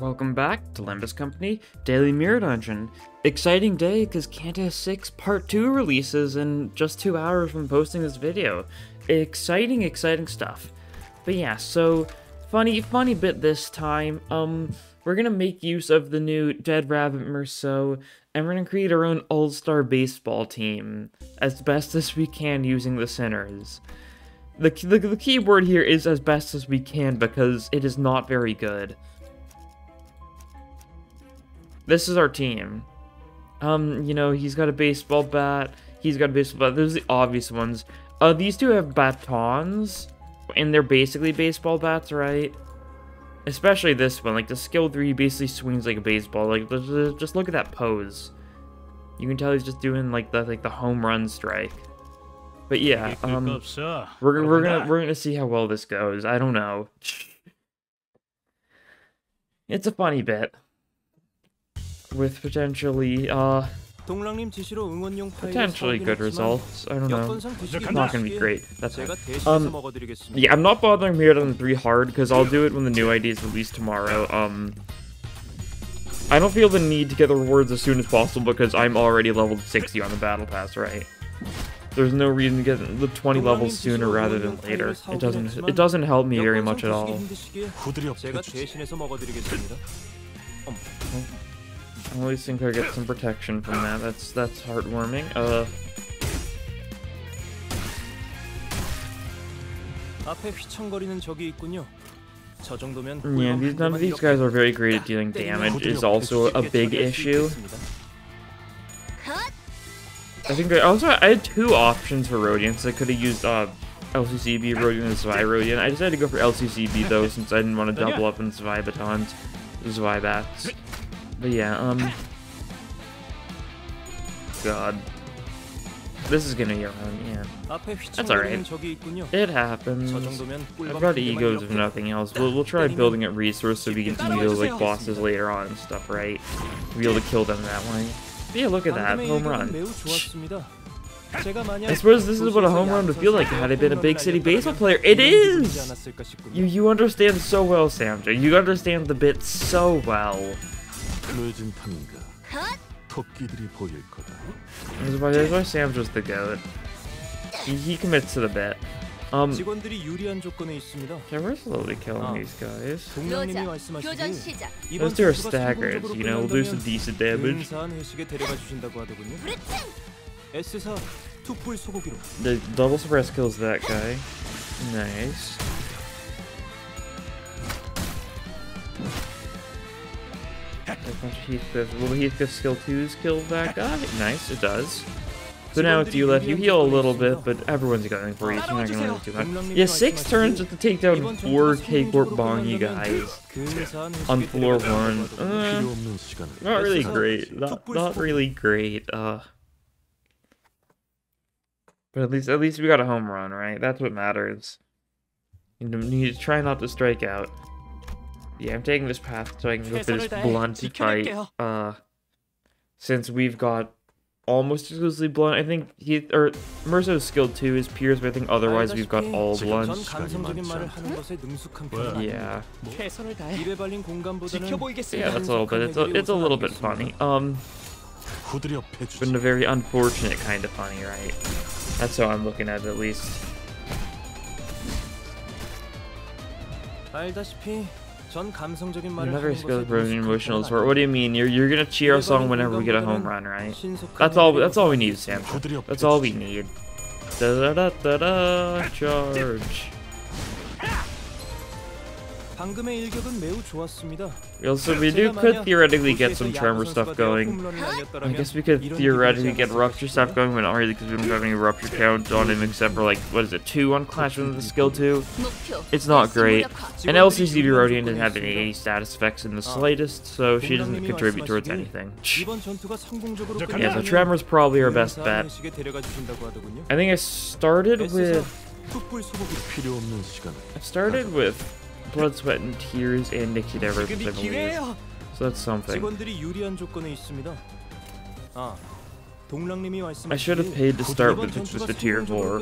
Welcome back to Limbus Company Daily Mirror Dungeon. Exciting day because Canto 6 Part 2 releases in just two hours from posting this video. Exciting, exciting stuff. But yeah, so funny, funny bit this time. Um, we're gonna make use of the new Dead Rabbit Meursault, and we're gonna create our own all-star baseball team as best as we can using the Sinners. The, the, the key word here is as best as we can because it is not very good. This is our team. Um, you know, he's got a baseball bat. He's got a baseball bat. Those are the obvious ones. Uh, these two have batons, and they're basically baseball bats, right? Especially this one. Like, the skill 3 basically swings like a baseball. Like, just look at that pose. You can tell he's just doing, like, the, like, the home run strike. But yeah, um, we're, we're gonna we're gonna see how well this goes. I don't know. It's a funny bit with potentially uh potentially good results. I don't know. It's not gonna be great. That's it. Um, yeah, I'm not bothering here on three hard because I'll do it when the new ID is released tomorrow. Um, I don't feel the need to get the rewards as soon as possible because I'm already leveled 60 on the battle pass, right? There's no reason to get the 20 levels sooner rather than later. It doesn't it doesn't help me very much at all. At least think I get some protection from that. That's that's heartwarming. Uh. Yeah, these, none of these guys are very great at dealing damage. Is also a big issue. I think I also I had two options for Rodions. I could have used uh, LCCB Rodion and Zwei Rodion. I decided to go for LCCB though since I didn't want to double up in Zwei Batons, Zwei Bats. But yeah, um... God. This is gonna be around, yeah. That's alright. It happens. I've got egos if nothing else. We'll, we'll try building up resources so we can deal like bosses later on and stuff, right? We'll be able to kill them that way. But yeah, look at that. Home run. I suppose this is what a home run would feel like had I been a big city baseball player. It is! You you understand so well, Samjo. You understand the bit so well. 늦은 탐인가 토끼들이 보일 거다. That's why, that's why Sam's just the goat. He, he commits to the bet. Um, 직원들이 유리한 조건에 있습니다. Yeah, we're slowly killing 아, these guys. 동료님이 말씀하시길 Those two are staggered, you know, we'll do some decent damage. 데려가 주신다고 하더군요. S사 툭불 소고기로. The double suppress kills that guy. Nice. Will Heathcliff skill 2s kill that guy? Nice, it does. So now with you left, you heal a little bit, but everyone's going for you, so you're not gonna really do much. Yeah, six turns just to take down four K-Corp Bongy guys on floor one. Uh, not really great. Not, not really great. Uh, but at least at least we got a home run, right? That's what matters. You need to try not to strike out. Yeah, I'm taking this path so I can go for this blunt fight. Uh, since we've got almost exclusively blunt, I think he or Meursault's skill too, is pierce, but I think otherwise we've got all blunt. Yeah. Yeah, that's a little bit. It's a, it's a little bit funny. Um, but in a very unfortunate kind of funny, right? That's how I'm looking at it, at least. Never skills for emotional support. What do you mean? You're you're gonna cheer a song whenever we get a home run, right? That's all. That's all we need, Sam. That's all we need. Da da da da da. Charge. We also we do could theoretically get some tremor stuff going. I guess we could theoretically get rupture stuff going, but not really because we don't have any rupture count on him except for like what is it, two on clash with the skill two. It's not great. And LCC Rodion didn't have any status effects in the slightest, so she doesn't contribute towards anything. Yeah, so tremor's probably our best bet. I think I started with I started with blood, sweat, and tears, and Nixie Divergence, I. So that's something. I should have paid to start with just the tier 4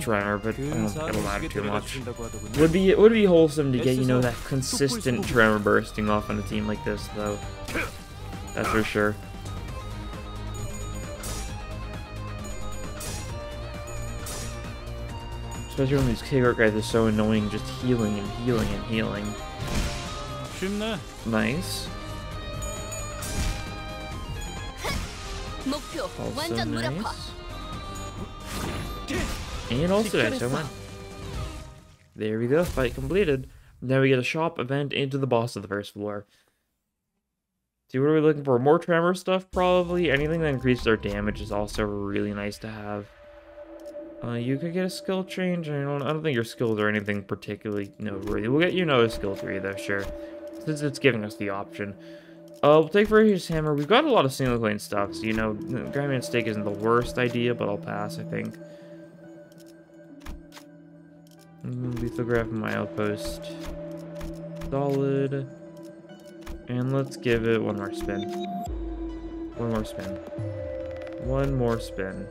Tremor, but I don't get allowed too much. Would be it would be wholesome to get, you know, that consistent Tremor bursting off on a team like this, though. That's for sure. Especially when these Kigart guys are so annoying, just healing and healing and healing. Nice. Also nice. And also nice, I There we go, fight completed. Now we get a shop event into the boss of the first floor. See, what are we looking for? More tremor stuff, probably. Anything that increases our damage is also really nice to have. Uh, you could get a skill change. I don't, I don't think your skills are anything particularly noteworthy. We'll get you another skill tree, though, sure. Since it's giving us the option. Uh, we'll take Voracious Hammer. We've got a lot of single coin stuff, so, you know, Grindman Stake isn't the worst idea, but I'll pass, I think. Mm, lithograph my outpost. Solid. And let's give it one more spin. One more spin. One more spin.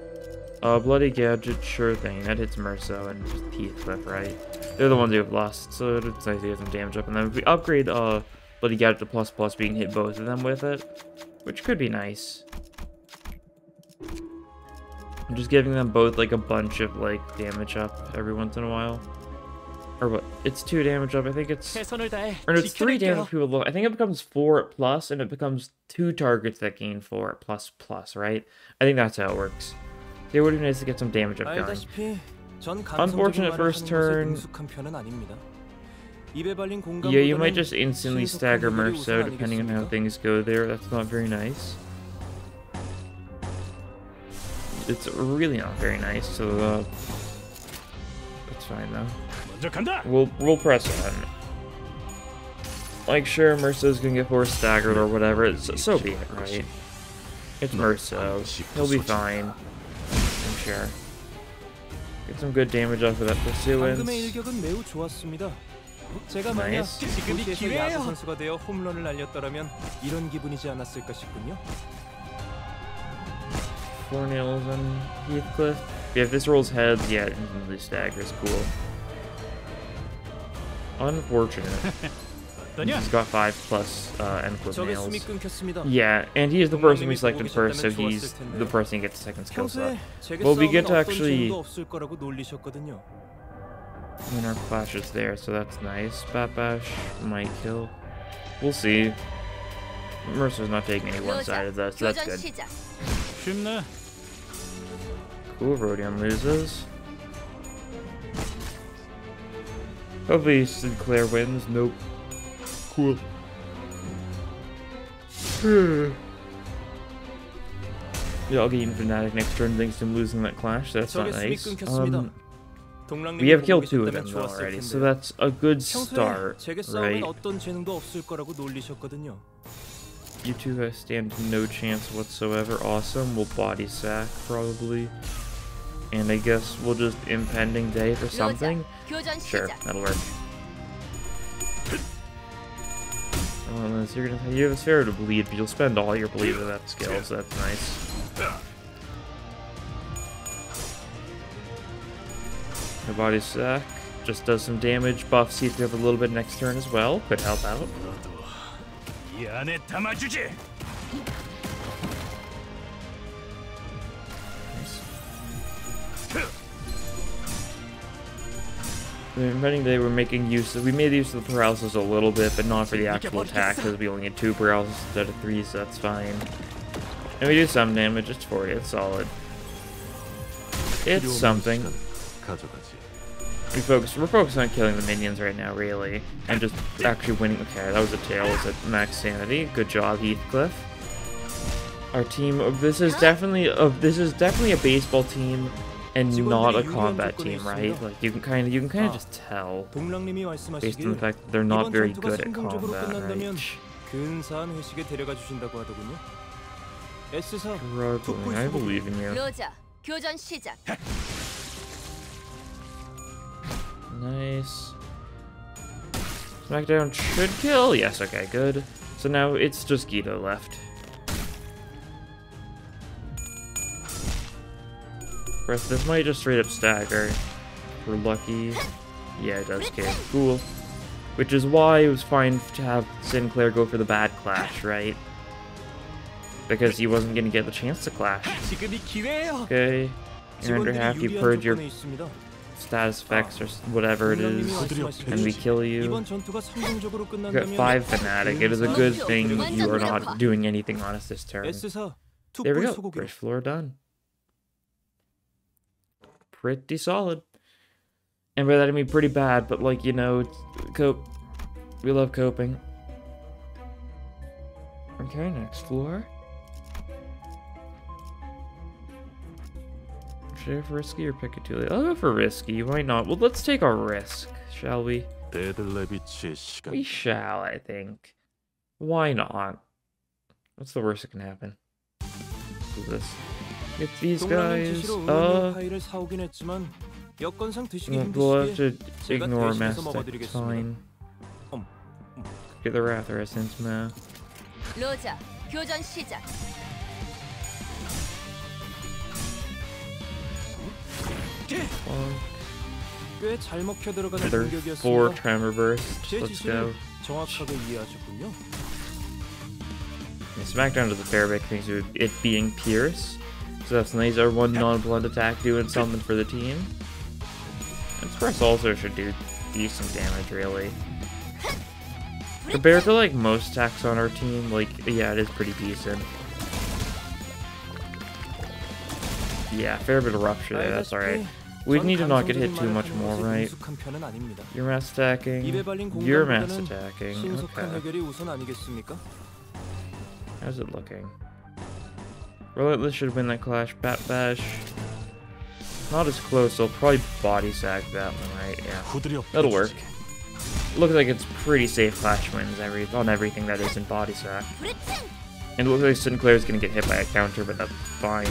Uh, Bloody Gadget, sure thing. That hits Meursault and Heathcliff, right? They're the ones who have lost, so it's nice to get some damage up. And then if we upgrade uh, Bloody Gadget to plus plus, we can hit both of them with it, which could be nice. I'm just giving them both like a bunch of like damage up every once in a while. Or what? It's two damage up. I think it's... Or no, it's three damage people I think it becomes four plus, and it becomes two targets that gain four plus plus, right? I think that's how it works. It would be nice to get some damage up going. Unfortunate first turn. Yeah, you might just instantly stagger Meursault depending on how things go there. That's not very nice. It's really not very nice, so uh, that's fine though. We'll we'll press on. Like sure, Meursault's gonna get force staggered or whatever. It's, so be it, right? It's Meursault. He'll be fine I'm sure. Get some good damage off of that pursuance. 제가 만약 지금이 기회예요. 선수가 되어 홈런을 날렸더라면 이런 기분이지 않았을까 싶군요. Four nails on Heathcliff. Yeah, if this rolls heads, yeah, instantly staggers. Cool. Unfortunate. he's got five plus uh, Endclip nails. Yeah, and he is the person we selected first, so he's the person who gets the second skill set. Well, we get to actually win our clashes there, so that's nice. Bat Bash might kill. We'll see. Meursault's not taking any one side of this, so that's good. Cool, Rodion loses. Hopefully Sinclair wins. Nope. Cool. yeah, I'll get even Fanatic next turn thanks to him losing that clash. That's not nice. Um, we have killed two of them already, so that's a good start, right? You two guys stand no chance whatsoever. Awesome. We'll body sack, probably. And I guess we'll just impending day for something? Sure, that'll work. Um, well, so you're gonna you have a sphere to bleed, but you'll spend all your bleed with that skill, so that's nice. The body sack just does some damage, buff see if you have a little bit next turn as well, could help out. Impending Day, we're making use of, we made use of the paralysis a little bit, but not for the actual attack, because we only get two paralysis instead of three, so that's fine. And we do some damage, it's 40, it's solid. It's something. We focus, we're focused on killing the minions right now, really, and just actually winning. Okay, that was a tail, was at max sanity. Good job, Heathcliff. Our team, this is definitely, of this is definitely a baseball team and not a combat team, right? Like you can kind of you can kind of just tell based on the fact that they're not very good at combat, right? Struggling, I believe in you. Nice. Smackdown should kill. Yes, okay, good. So now it's just Guido left. This might just straight up stagger. We're lucky. Yeah, it does. Okay, cool. Which is why it was fine to have Sinclair go for the bad clash, right? Because he wasn't going to get the chance to clash. Okay. You're under half, you purge your status effects or whatever it is, and we kill you. You got 5 Fanatic. It is a good thing you are not doing anything on us this turn. There we go. Bridge floor done. Pretty solid. And by that I mean pretty bad, but like, you know, cope. We love coping. Okay, next floor. Should I have Risky or Picatulli? I'll go for Risky, why not? Well, let's take a risk, shall we? We shall, I think. Why not? What's the worst that can happen? Do this. Get these guys. Uh, we'll have to ignore Mass Attack. Fine. Get the Wrath Essence, man. 로자, 교전 시작. 꽤잘 먹혀 들어가는 공격이었습니다. Four tremor burst. Let's go. 정확하게 이해하셨군요. Yeah, Smackdown does a fair bit thanks to it being Pierce. So that's nice. Our one non-blunt attack doing something for the team. Express also should do decent damage, really. Compared to, like, most attacks on our team, like, yeah, it is pretty decent. Yeah, fair bit of rupture there, that's alright. We need to not get hit too much more, right? You're mass attacking. You're mass attacking. Okay. How's it looking? Relentless should win that clash. Bat Bash. Not as close, so I'll probably body sack that one, right? Yeah. That'll work. Looks like it's pretty safe clash wins every on everything that isn't body sack. And looks like Sinclair's gonna get hit by a counter, but that's fine.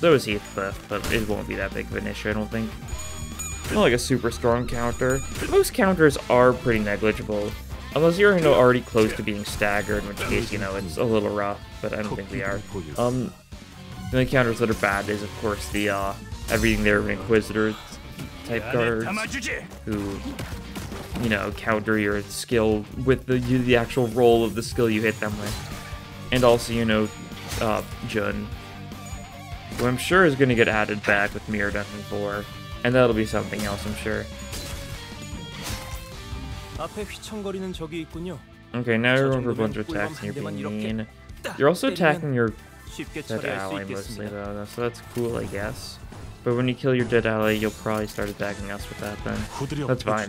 So is Heathcliff, but it won't be that big of an issue, I don't think. Not like a super strong counter. Most counters are pretty negligible. Unless you're, already close to being staggered, in which case, you know, it's a little rough, but I don't think we are. Um, the only counters that are bad is, of course, the, uh, everything there of Inquisitor type guards, who, you know, counter your skill with the the actual roll of the skill you hit them with. And also, you know, uh, Jun, who I'm sure is going to get added back with Mirror Dungeon 4, and that'll be something else, I'm sure. Okay, now you're going for a bunch of attacks and you're being mean. You're also attacking your dead ally mostly though, so that's cool I guess. But when you kill your dead ally, you'll probably start attacking us with that then. That's fine.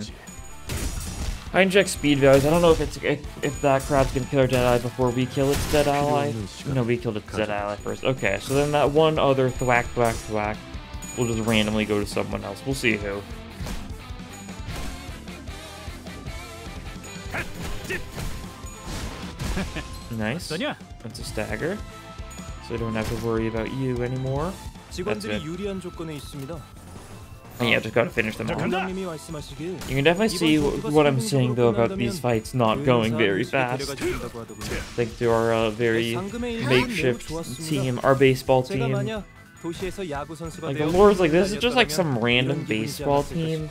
I inject speed values. I don't know if it's if, if that crowd's gonna kill our dead ally before we kill its dead ally. No, we killed its dead ally first. Okay, so then that one other thwack thwack thwack will just randomly go to someone else. We'll see who. Nice. That's a stagger. So I don't have to worry about you anymore. That's it. And yeah, just gotta finish them all. You can definitely see what I'm saying though about these fights not going very fast. Like to our uh, very makeshift team, our baseball team. Like the Lord's like this is just like some random baseball team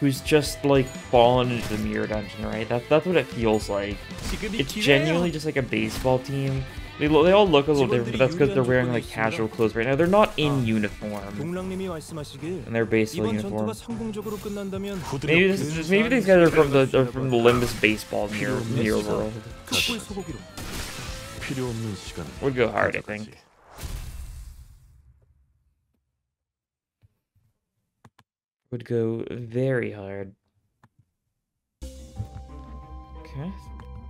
who's just like fallen into the mirror dungeon, right? That, that's what it feels like. It's genuinely just like a baseball team. They, they all look a little different, but that's because they're wearing like casual clothes right now. They're not in uniform. And they're baseball uniform. Maybe, this, is, maybe these guys are from the are from the Limbus baseball mirror, mirror world. Would go hard, I think. Would go very hard. Okay.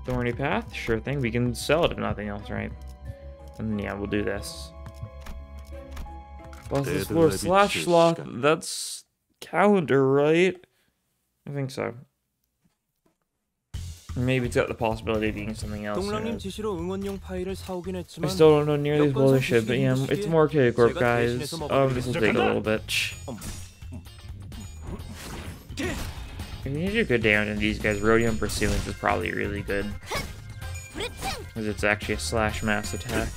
Thorny Path, sure thing. We can sell it if nothing else, right? And yeah, we'll do this. Boss this floor slash sloth. That's calendar, right? I think so. Maybe it's got the possibility of being something else. I still don't know nearly as well as I should, but yeah, it's more K-Corp, guys. Um, this will take a little bit. I mean, you are good down and these guys. Rodion Pursuance is probably really good. Because it's actually a slash mass attack.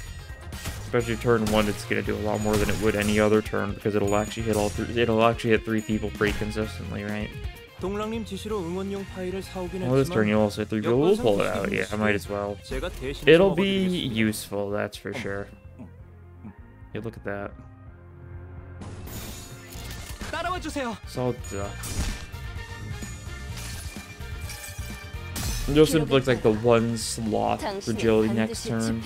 Especially turn one, it's gonna do a lot more than it would any other turn because it'll actually hit all three it'll actually hit three people pretty consistently, right? Well, this turn you'll also hit three people. We'll pull it out, yeah, I might as well. It'll be useful, that's for sure. Hey, look at that. Solid. Just inflicts like the one slot fragility next turn,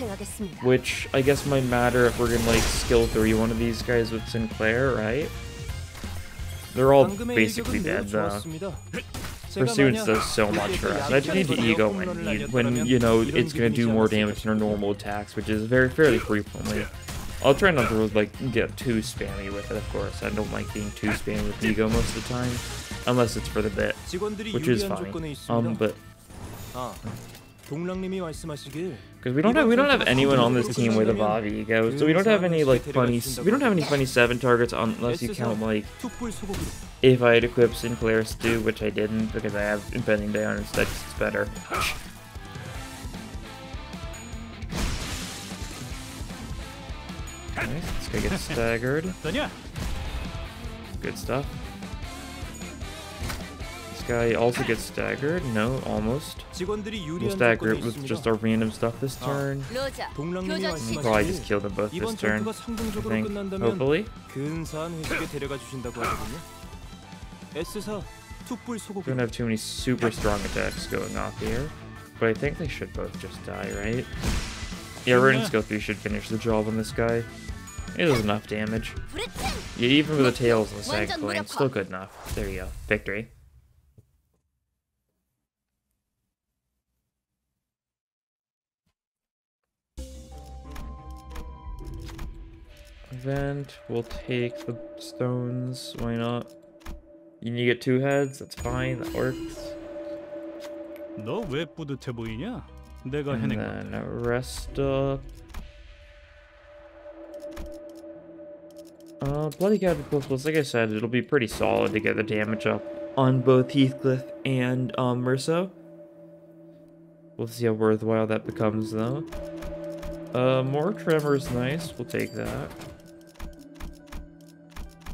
which I guess might matter if we're gonna like skill 3 one of these guys with Sinclair, right? They're all basically dead though. Pursuance does so much for us. I just need to ego when, you, when you know it's gonna do more damage than our normal attacks, which is very fairly frequently. I'll try not to like get too spammy with it, of course. I don't like being too spammy with ego most of the time, unless it's for the bit, which is fine. Um, but because we don't have we don't have anyone on this team with a Vav ego, so we don't have any like funny we don't have any funny seven targets unless you count like if I had equipped Sinclair Stew, which I didn't because I have Impending Day instead. It's better. Nice, this guy gets staggered. Good stuff guy also gets staggered. No, almost. We'll stagger it with just our random stuff this turn. We'll probably just kill them both this turn. I think. Hopefully. We don't have too many super strong attacks going off here. But I think they should both just die, right? Yeah, Rodent Skill 3 should finish the job on this guy. It does enough damage. Yeah, even with the tails and the sag flame, still good enough. There you go. Victory. event. We'll take the stones. Why not? You need to get two heads. That's fine. That works. And then rest up. Uh, Bloody Catapults, like I said, it'll be pretty solid to get the damage up on both Heathcliff and um, Meursault. We'll see how worthwhile that becomes, though. Uh, more Tremor's nice. We'll take that.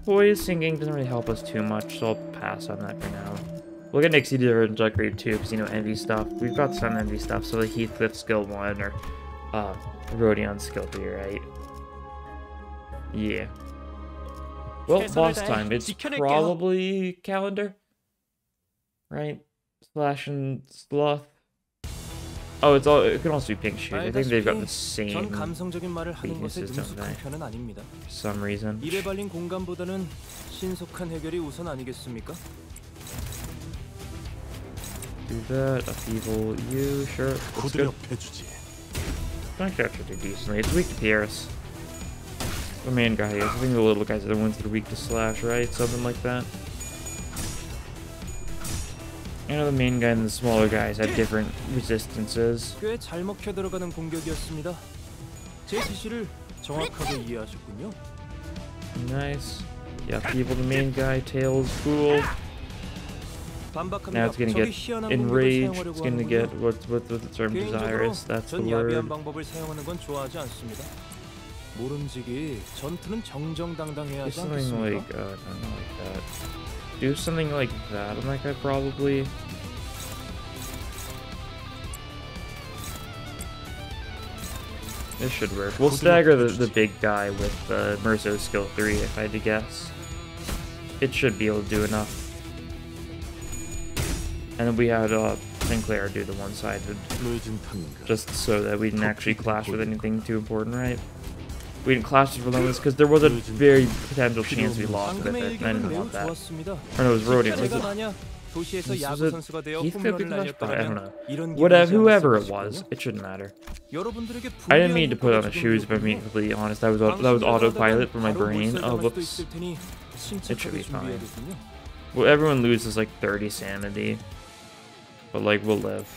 Poise singing doesn't really help us too much, so I'll pass on that for now. We'll get Nixie to Duck Grade too, because, you know, Envy stuff. We've got some Envy stuff, so like Heathcliff skill 1 or uh, Rodion skill 3, right? Yeah. Well, boss time. It's probably Calendar. Right? Slash and Sloth. Oh, it's all. It can also be pink shoes. I think they've got the same weaknesses, don't they? For some reason. 입에 발린 공간보다는 신속한 해결이 우선 아니겠습니까? Do that. Upheaval. You sure? That's good. Actually, actually do decently. It's weak to Pierce. The main guy is. I think the little guys are the ones that are weak to Slash, right? Something like that. I know the main guy and the smaller guys have different resistances. 꽤잘 먹혀 들어가는 공격이었습니다. 제 지시를 정확하게 이해하셨군요. Nice. Yeah, people, the main guy, Tails, Fool. Now it's gonna get enraged. It's gonna get what's what what the term desirous. That's the word. 모름지기 전투는 정정당당해야 하지 않겠습니까? Something like uh, something like that do something like that on that guy, probably. This should work. We'll stagger the, the big guy with uh, skill 3, if I had to guess. It should be able to do enough. And then we had uh, Sinclair do the one-sided, just so that we didn't actually clash with anything too important, right? We didn't clash with Relentless because there was a very potential chance we lost with it, and I didn't want that. Or no, it was Rodion. Was it? Was it Heathcliff I don't know. Whatever, whoever it was, it shouldn't matter. I didn't mean to put on the shoes, if I'm being completely honest. That was that was autopilot for my brain. Oh, whoops. It should be fine. Well, everyone loses like 30 sanity, but like we'll live.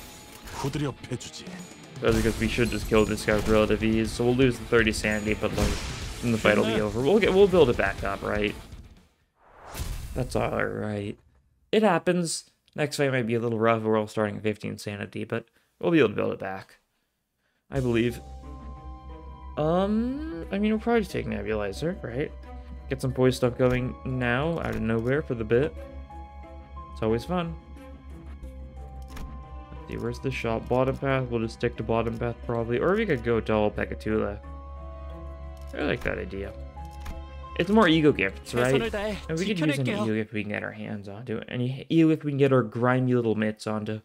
Because we should just kill this guy with relative ease. So we'll lose the 30 sanity, but like, then the fight will be over. We'll get, we'll build it back up, right? That's alright. It happens. Next fight might be a little rough. We're all starting at 15 sanity, but we'll be able to build it back. I believe. Um, I mean, we'll probably just take Nebulizer, right? Get some boy stuff going now, out of nowhere for the bit. It's always fun see, where's the shop? Bottom path? We'll just stick to bottom path probably. Or we could go to all Peccatula. I like that idea. It's more ego gifts, right? And we could use an ego gift we can get our hands onto. Any ego gift we can get our grimy little mitts onto.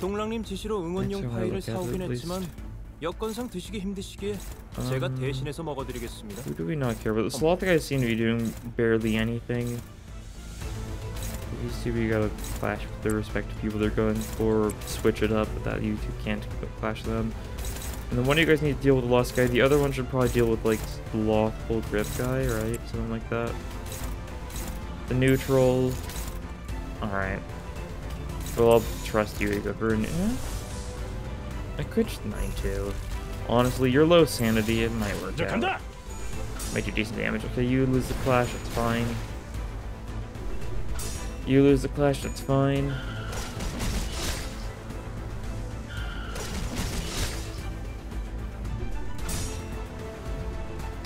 동랑님 응원용 파일을 사오긴 했지만 여건상 드시기 힘드시기에 um, 제가 대신해서 먹어드리겠습니다. Who do we not care about? The slot guys seem to be doing barely anything. You see, we gotta clash with the respective people they're going for, switch it up, but that you two can't clash them. And then one of you guys need to deal with the lost guy. The other one should probably deal with like the slothful grip guy, right? Something like that. The neutral. Alright. Well, I'll trust you, Ego Burn. Eh? I could just 9-2. Honestly, you're low sanity, it might work out. Might do decent damage. Okay, you lose the clash, that's fine. You lose the clash, that's fine.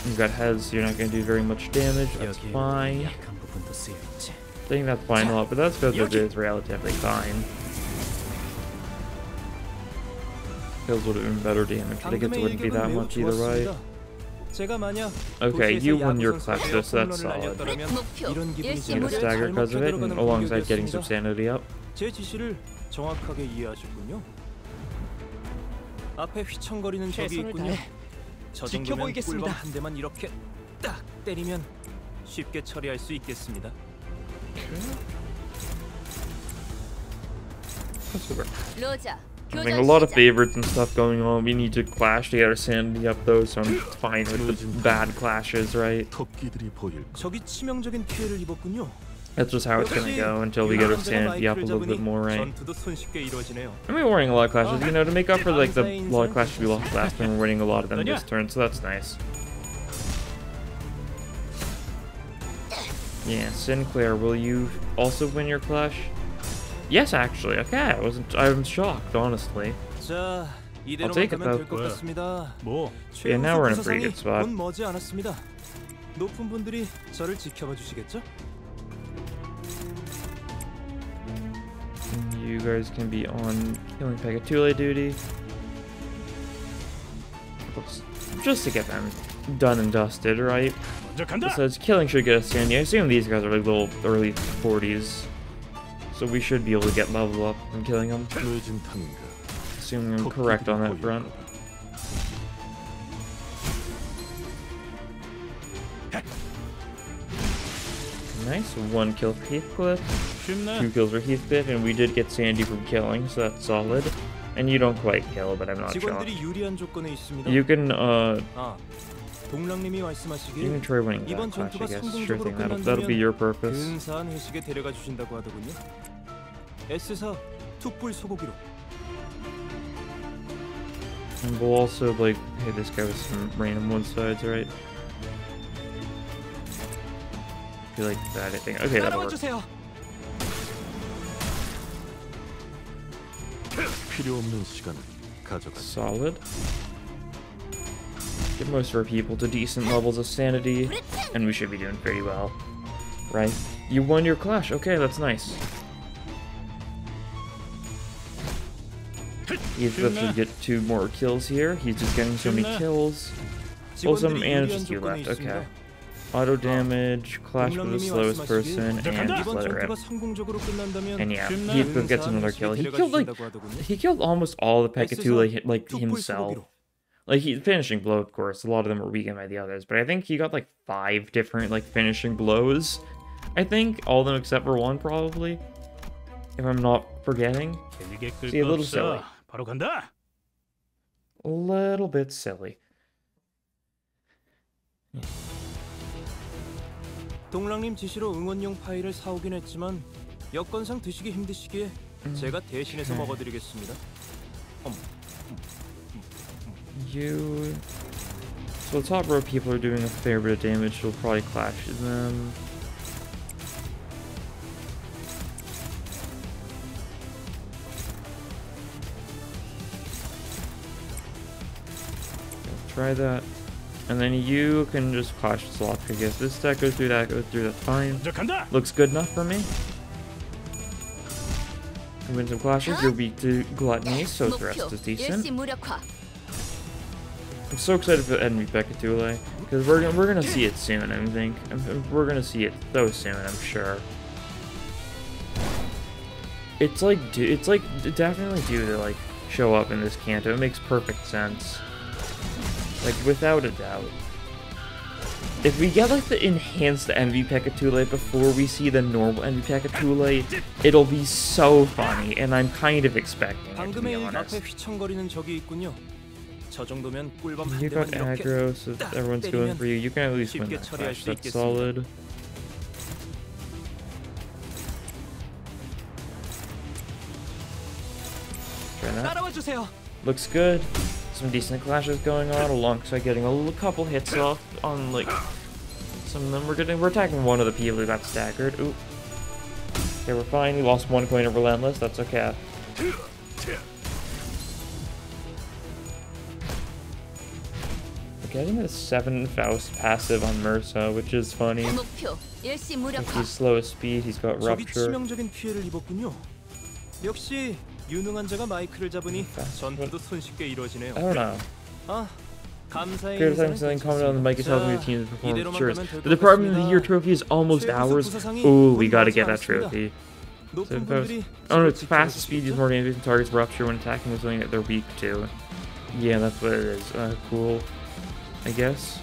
You've got heads, so you're not going to do very much damage. That's fine. I think that's fine a lot, but that's because it is relatively fine. Kills would have been better damage, but I guess it wouldn't be that much either way. Okay, you won your clash so that's solid. 이런 You get a stagger because of it, and alongside getting some sanity up. 제 지시를 정확하게 이해하셨군요. 앞에 휘청거리는 적이 있군요. 저 정도면 꿀밤 한 대만 이렇게 딱 때리면 쉽게 처리할 수 있겠습니다. 로자, I think a lot of favorites and stuff going on. We need to clash to get our sanity up though, so I'm fine with the bad clashes, right? That's just how it's gonna go until we get our sanity up a little bit more, right? I'm winning wearing a lot of clashes, you know, to make up for like the lot of clashes we lost last time. We're winning a lot of them this turn, so that's nice. Yeah, Sinclair, will you also win your clash? Yes, actually. Okay, I wasn't. I'm shocked, honestly. 자, 이대로만 take it, 가면 though. 될것 같습니다. 뭐 Yeah, now we're in a 최우수 pretty good 부사상이 spot. 곧 머지 않았습니다. 높은 분들이 저를 지켜봐 주시겠죠? You guys can be on killing Pegatule duty. Oops. Just to get them done and dusted, right? 먼저 간다. Besides, killing should get us sanity. I assume these guys are like little early 40s. So we should be able to get level up from killing him. Assuming I'm correct on that front. Nice, one kill for Heathcliff, two kills for Heathcliff, and we did get Sandy from killing, so that's solid. And you don't quite kill, but I'm not sure. You can uh, 동랑님이 말씀하시길 try winning 이번 that clash, I 전투가 guess. Sure 성공적으로 thing, that'll, that'll be your 끝난다면 purpose. 근사한 회식에 데려가 주신다고 하더군요. S사 툭불 소고기로 And we'll also, like, hey, this guy with some random one sides, right? I feel like that, I think. Okay, that'll 따라와 work. 주세요. 필요 없는 시간을 가져가. Solid. get most of our people to decent levels of sanity, and we should be doing pretty well. Right? You won your clash. Okay, that's nice. He's left to get two more kills here. He's just getting so many kills. Oh, and just you left. Okay. Auto damage, clash with the slowest person, and let it rip. And yeah, he gets another kill. He killed like he killed almost all the Peccatula like himself. 소고기로. Like he finishing blow, of course. A lot of them were weakened by the others, but I think he got like five different like finishing blows. I think all of them except for one, probably. If I'm not forgetting, 이게 See, a little silly. 바로 간다. a little bit silly. 동랑님 지시로 응원용 파이를 사오긴 했지만 여건상 드시기 힘드시기에 제가 대신해서 먹어드리겠습니다. you. So the top row people are doing a fair bit of damage, we'll probably clash them. Try that. And then you can just clash the slot, I guess. This deck goes through that, goes through that, fine. Looks good enough for me. You win some clashes, you'll weak to gluttony, so the rest is decent. I'm so excited for Envy Pekatule, because we're, we're going to see it soon, I think. We're going to see it so soon, I'm sure. It's like, it's like, definitely due to, like, show up in this Canto. It makes perfect sense. Like, without a doubt. If we get, like, the enhanced Envy Pekatule before we see the normal Envy Pekatule, it'll be so funny, and I'm kind of expecting it, to be honest. 저 정도면 꿀밤 한 You got 대만 이렇게 aggro, so 딱 everyone's going 때리면 for you. You can at least win 쉽게 that 처리할 clash. 수 That's 있겠습니다. solid. Try that. 따라와 주세요. Looks good. Some decent clashes going on alongside getting a little couple hits off on like some of them. We're getting we're attacking one of the people who got staggered. Oop. Okay, we're fine. We lost one coin of relentless. That's okay. getting a 7 Faust passive on Meursault, which is funny. Since he's slow speed, he's got Rupture. I don't know. 아, Criticism something comment on the mic is helping your team's performance. Sure. The Department of the Year trophy is almost ours. Ooh, we gotta get that trophy. So post, oh no, it's fast speed is more damage and targets rupture when attacking with something that they're weak to. Yeah, that's what it is. Uh, cool. I guess.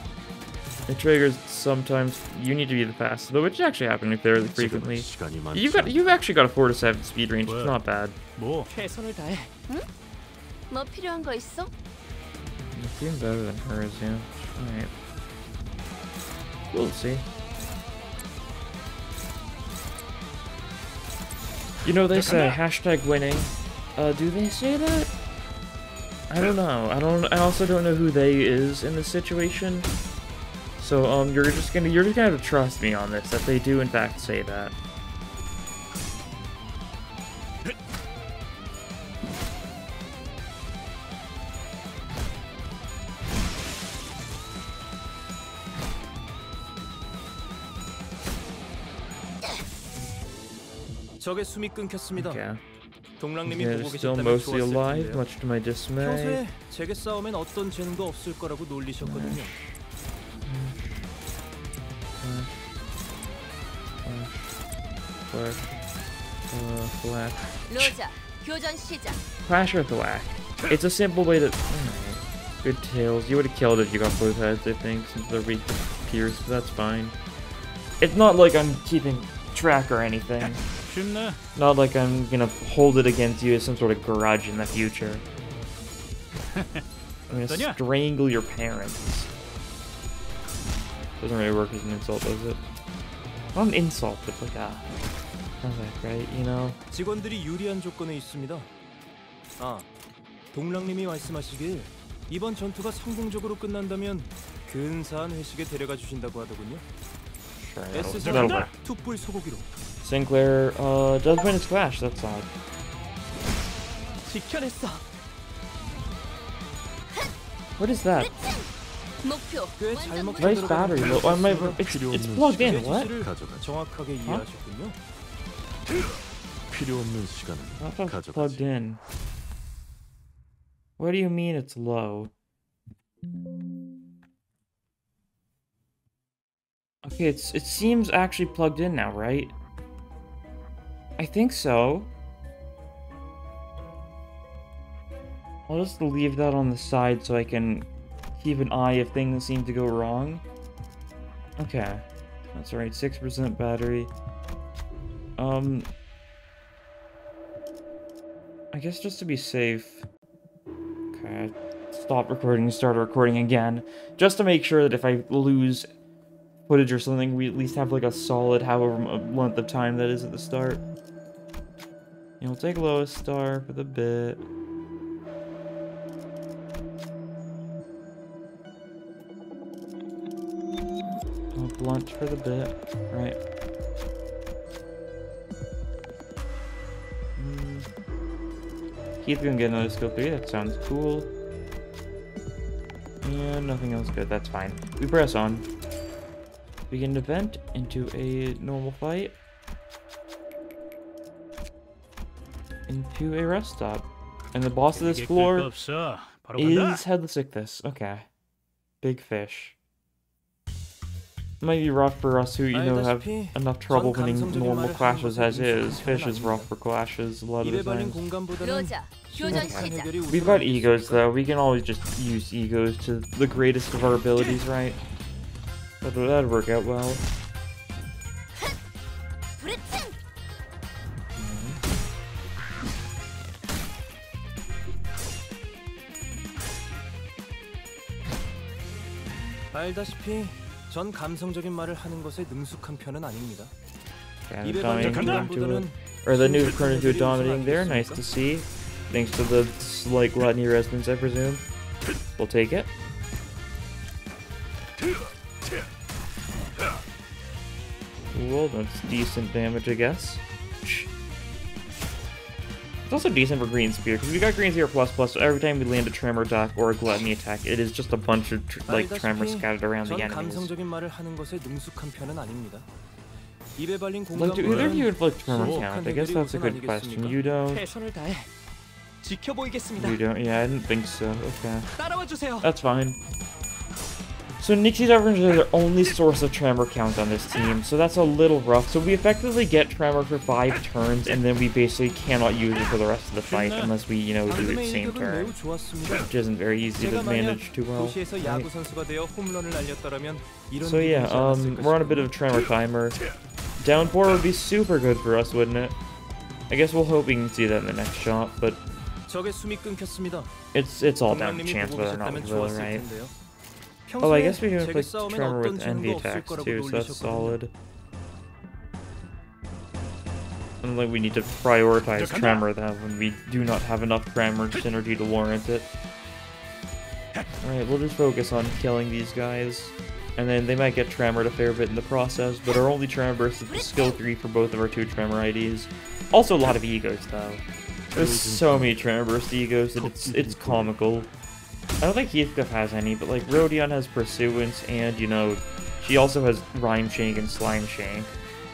It triggers sometimes. You need to be the fastest, though, which actually happens fairly frequently. You've got, you've actually got a four to seven speed range. It's not bad. It's better than hers, yeah. All right. We'll see. You know they say hashtag winning. Uh, do they say that? I don't know. I don't. I also don't know who they is in this situation. So um, you're just gonna you're just gonna have to trust me on this that they do in fact say that. Okay. they're still 계셨다면 mostly 좋았을 alive, 텐데요. much to my dismay. 평소에 제게 싸우면 어떤 재능도 없을 거라고 놀리셨거든요. Flash. Uh, flash. 로자 교전 시작. Clash or Thwack. It's a simple way to. Alright. Good tails. You would have killed if you got both heads, I think, since they're weak to Pierce, but that's fine. It's not like I'm keeping track or anything. 쉽네. Not like I'm gonna hold it against you as some sort of grudge in the future. I'm gonna Sonia. strangle your parents. Doesn't really work as an insult, does it? Not an insult, but like a. How's that, right? You know? 직원들이 유리한 조건에 있습니다. 아, 동랑님이 말씀하시길 이번 전투가 성공적으로 끝난다면 근사한 회식에 데려가 주신다고 하더군요. Sure, that'll, S에서 that'll work. 툭불 소고기로 Sinclair uh, does win his clash, that's odd. What is that? Nice battery low. Oh, my, it's, it's plugged in, what? Huh? Plugged in. What do you mean it's low? Okay, it's it seems actually plugged in now, right? I think so. I'll just leave that on the side so I can keep an eye if things seem to go wrong. Okay. That's alright, 6% battery. Um I guess just to be safe. Okay. Stop recording, start recording again. Just to make sure that if I lose footage or something, we at least have like a solid however length of time that is at the start. We'll take lowest star for the bit. Oh, blunt for the bit. Right. Mm. Keith gonna get another skill 3, that sounds cool. And nothing else good. That's fine. We press on. We can event into a normal fight. into a rest stop. And the boss of this floor is Headless Ichthys. Okay. Big fish. Might be rough for us who, you know, have enough trouble winning normal clashes as is. Fish is rough for clashes a lot of the time. Okay. We've got egos, though. We can always just use egos to the greatest of our abilities, right? That would work out well. 알다시피 전 감성적인 말을 하는 것에 능숙한 편은 아닙니다. Okay, 입에 dominating 발린 into it. 공간보다는 Or the new turn into a dominating there. Nice to see. Thanks to the slight gluttony resonance, I presume. We'll take it. Cool, that's decent damage, I guess. It's also decent for Green Spear, because we got Green Spear plus plus, so every time we land a Tremor attack or a Gluttony attack, it is just a bunch of like Tremors scattered around the enemies. Like, do either of you inflict Tremor count? I guess that's a good question. You don't. You don't? Yeah, I didn't think so. Okay. That's fine. So Nixie's Divergence are their only source of Tremor count on this team, so that's a little rough. So we effectively get Tremor for five turns, and then we basically cannot use it for the rest of the fight unless we, you know, do it same turn, which isn't very easy to manage too well. Right? So yeah, um, we're on a bit of a Tremor timer. Downpour would be super good for us, wouldn't it? I guess we'll hope we can see that in the next shot, but it's it's all down to chance whether or not we will, right? Oh, I guess we can replace Tremor with Envy attacks too, so that's solid. And like we need to prioritize Tremor then when we do not have enough Tremor synergy to warrant it. Alright, we'll just focus on killing these guys. And then they might get Tremored a fair bit in the process, but our only Tremor burst is skill 3 for both of our two Tremor IDs. Also a lot of egos though. There's so many Tremor burst egos that it's it's comical. I don't think Heathcliff has any, but like Rodion has Pursuance, and you know, she also has Rime Shank and Slime Shank.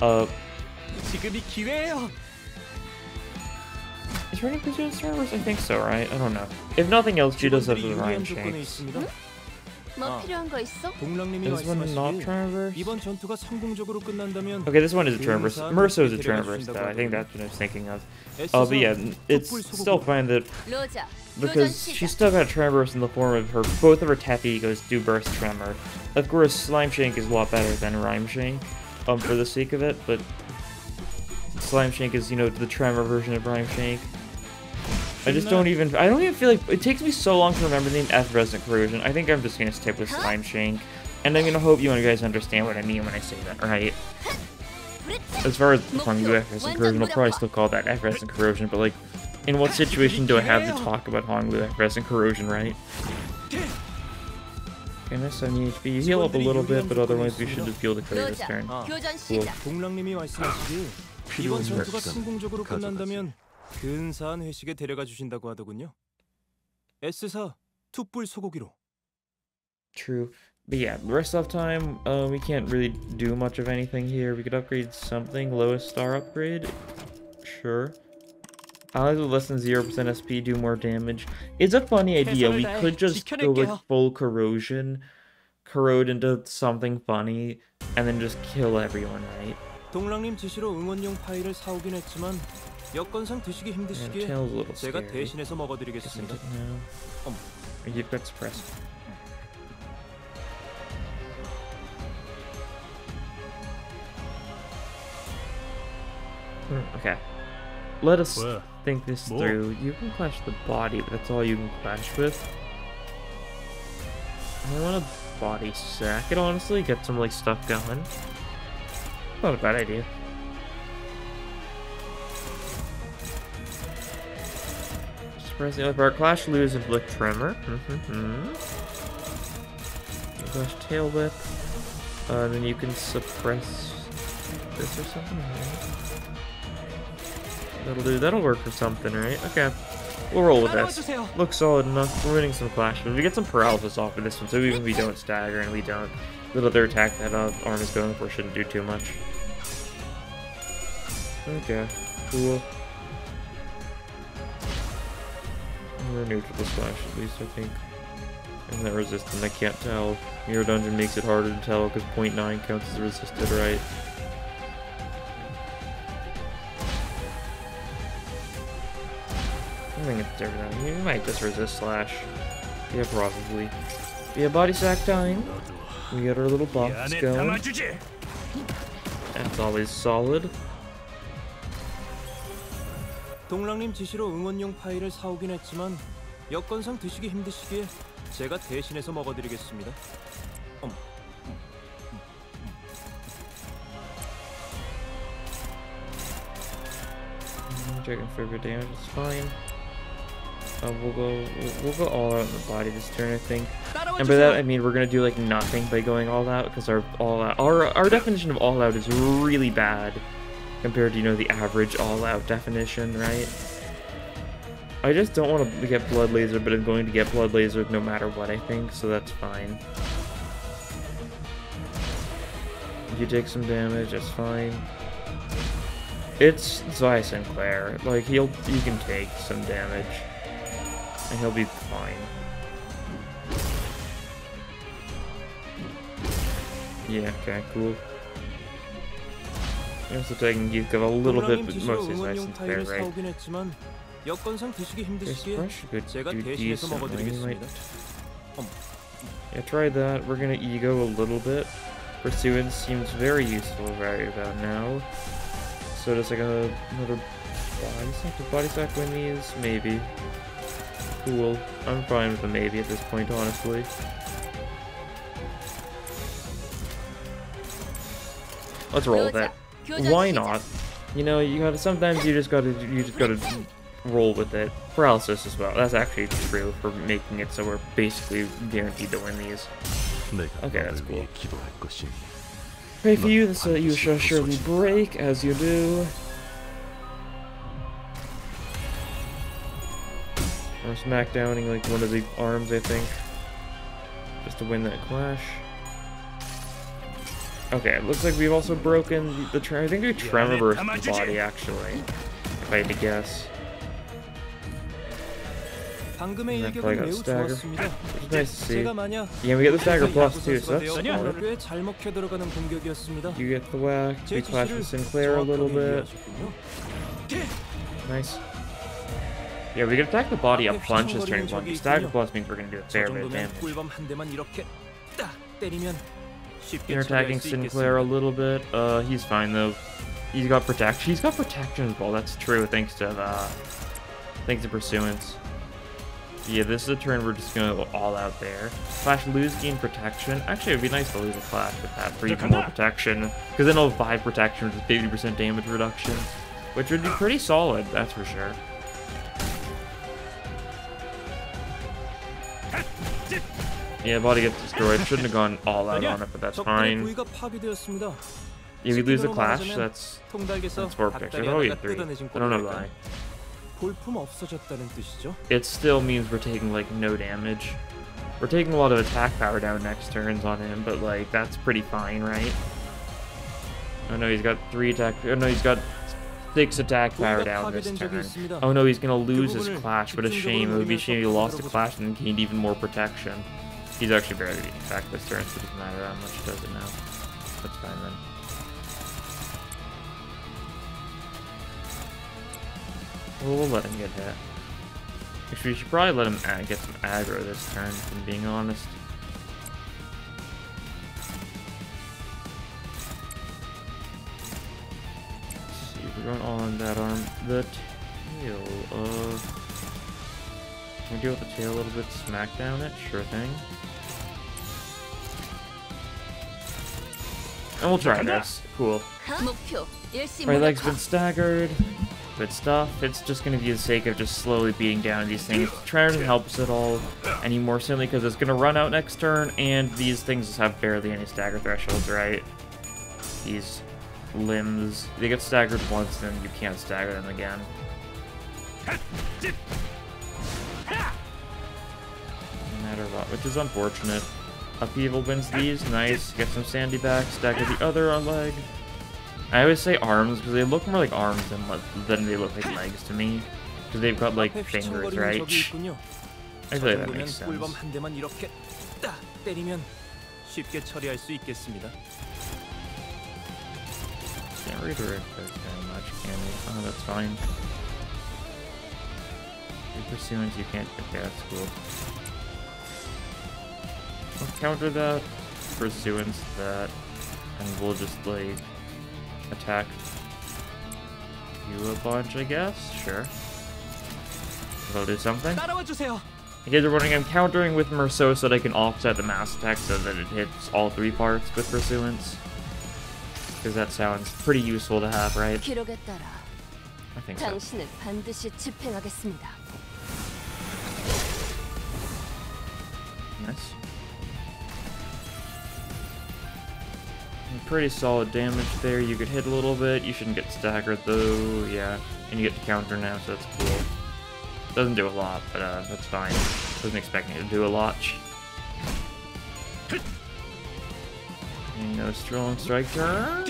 Uh, is there any Pursuance servers? I think so, right? I don't know. If nothing else, she does have the Rime Shanks. Is one is not Traverse. Okay, this one is a Traverse. Meursault is a Traverse, though. I think that's what I was thinking of. Oh, uh, but yeah, it's still fine that because she's still got a Tremorous in the form of her both of her tappy egos do burst Tremor. Of course, Slime Shank is a lot better than Rime Shank, um, for the sake of it, but Slime Shank is, you know, the Tremor version of Rime Shank. I just don't even, I don't even feel like, it takes me so long to remember the name F and Corrosion, I think I'm just gonna stick with Slime Shank, and I'm gonna hope you guys understand what I mean when I say that, right? As far as the Fungu Ethros Corrosion, I'll probably still call that F and Corrosion, but like, in what situation do I have to talk about Honglu Effervescent Corrosion, right? Okay, nice 70 HP. You heal up a little bit, but otherwise we should just be able to clear this 로자, turn. 아, 교전 시작. 동랑님이 말씀하시길 필요한 이번 전투가 시간 성공적으로 가져가지. 끝난다면 근사한 회식에 데려가 주신다고 하더군요. S사 투뿔 소고기로 True. But yeah, rest of time, uh, we can't really do much of anything here. We could upgrade something. Lowest star upgrade? Sure. Allies with less than 0% SP do more damage. It's a funny idea. We could just go like full corrosion, corrode into something funny, and then just kill everyone, right? 동랑님 지시로 응원용 파이를 사오긴 했지만 여건상 드시기 Yeah, 힘드시기에 Tail's a little 제가 scary. 대신해서 Isn't 먹어드리겠습니다. it now? Um. You've got suppressed. Hmm, Okay. let us think this Whoa. through. You can clash the body, but that's all you can clash with. I want to body sack it, honestly, get some, like, stuff going. Not a bad idea. Surprising other part. Clash, lose, inflict tremor. Mm -hmm. Clash tail whip. Uh, then you can suppress this or something. That'll do. That'll work for something, right? Okay. We'll roll with this. Looks solid enough. We're winning some clash, we get some paralysis off of this one, so even if we don't stagger and we don't, the other attack that uh, arm is going for shouldn't do too much. Okay. Cool. We're neutral to slash at least, I think. And that resistant, I can't tell. Mirror Dungeon makes it harder to tell because 0.9 counts as resisted, right? think it's different. You might just resist slash. Yeah, probably. Yeah, body sack time. We got our little buffs going. That's always solid. 동랑님 지시로 응원용 파이를 사오긴 했지만 여건상 드시기 힘드시기에 제가 대신해서 먹어드리겠습니다. 어머, Mm, Taking further damage is fine. Uh, we'll go we'll, go all out in the body this turn, I think. And by that I mean we're gonna do like nothing by going all out because our all out our our definition of all out is really bad compared to you know the average all out definition, right? I just don't want to get blood laser, but I'm going to get blood laser no matter what I think, so that's fine. You take some damage, that's fine. It's Zwei Sinclair. Like he'll you can take some damage. And he'll be fine. Yeah, okay, cool. Also, taking give a little bit, but mostly nice and fair, right? Yeah, try that. We're gonna ego a little bit. Pursuance seems very useful right about now. So does like a, another body sack? Does body sack win these? Maybe cool. I'm fine with the maybe at this point, honestly. Let's roll with it. Why not? You know, you gotta. Sometimes you just gotta. You just gotta roll with it. Paralysis as well. That's actually true for making it so we're basically guaranteed to win these. Okay, that's cool. Pray for you, this uh, you shall surely break as you do. Or smackdowning like one of the arms, I think. Just to win that clash. Okay, it looks like we've also broken the I think we traversed the body, actually. If I had to guess. And that got stagger, which is nice to see. Yeah, we get the stagger plus too, so that's. You get the whack, we clash with Sinclair a little bit. Nice. Yeah, we can attack the body a bunch this turn one. Stack of plus means we're gonna do a fair bit of damage. You're attacking Sinclair a little bit. Uh, he's fine though. He's got protection. He's got protection as well. That's true. Thanks to the, thanks to pursuance. Yeah, this is a turn we're just gonna go all out there. Flash lose gain protection. Actually, it'd be nice to lose a flash with that for even more protection, because then it'll have five protection, with 50% damage reduction, which would be pretty solid. That's for sure. Yeah, body gets destroyed. Shouldn't have gone all out on it, but that's fine. If we lose the clash. That's that's four pictures. Oh yeah, three. I don't know why. It still means we're taking like no damage. We're taking a lot of attack power down next turns on him, but like that's pretty fine, right? Oh no, he's got three attack. Oh no, he's got six attack power down this turn. Oh no, he's gonna lose his clash. What a shame. It would be shame he lost the clash and gained even more protection. He's actually barely getting attack this turn, so it doesn't matter that much, does it now? That's fine then. We'll let him get hit. Actually, we should probably let him get some aggro this turn, if I'm being honest. we're going all on that arm. The tail, uh... Can we deal with the tail a little bit? Smack down it? Sure thing. And we'll try this. Cool. My leg's been staggered. Good stuff. It's just going to be the sake of just slowly beating down these things. Try to help at all anymore, simply because it's going to run out next turn, and these things have barely any stagger thresholds, right? These limbs. They get staggered once, then you can't stagger them again. Matter what, which is unfortunate. Upheaval wins these, nice. Get some sandy back, stagger the other leg. I always say arms, because they look more like arms than, than they look like legs to me. Because they've got, like, fingers, right? I feel like that makes sense can't redirect that very much, can we? Oh, that's fine. Your pursuance, you can't... Okay, that's cool. We'll counter that, pursuance that, and we'll just, like, attack you a bunch, I guess? Sure. That'll do something. I they're running, I'm countering with Meursault so that I can offset the mass attack so that it hits all three parts with Pursuance because that sounds pretty useful to have, right? I think so. Nice. Pretty solid damage there. You could hit a little bit. You shouldn't get staggered though. Yeah. And you get to counter now, so that's cool. Doesn't do a lot, but uh, that's fine. Doesn't expect it to do a lot. You know, strong strike turn.